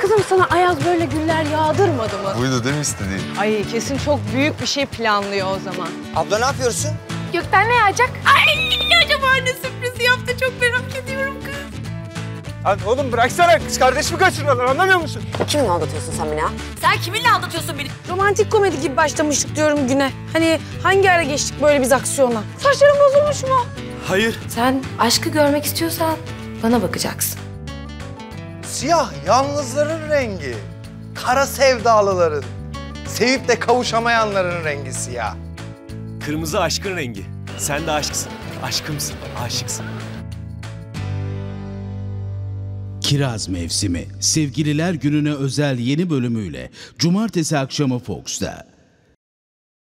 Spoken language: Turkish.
Kızım sana Ayaz böyle güller yağdırmadı mı? Buydu değil mi istediğin? Ay kesin çok büyük bir şey planlıyor o zaman. Abla ne yapıyorsun? Gökten ne yağacak? Ay acaba ne sürprizi yaptı çok merak ediyorum kız. Lan oğlum bıraksana kız kardeşimi kaçırıyorlar anlamıyor musun? Kiminle aldatıyorsun sen beni ha? Sen kiminle aldatıyorsun beni? Romantik komedi gibi başlamıştık diyorum güne. Hani hangi ara geçtik böyle biz aksiyona? Saçlarım bozulmuş mu? Hayır. Sen aşkı görmek istiyorsan bana bakacaksın. Siyah yalnızların rengi. Kara sevdalıların. Sevip de kavuşamayanların rengi siyah. Kırmızı aşkın rengi. Sen de aşksın. Aşkımsın. Aşıksın. Kiraz Mevsimi Sevgililer Günü'ne özel yeni bölümüyle Cumartesi akşamı Fox'ta.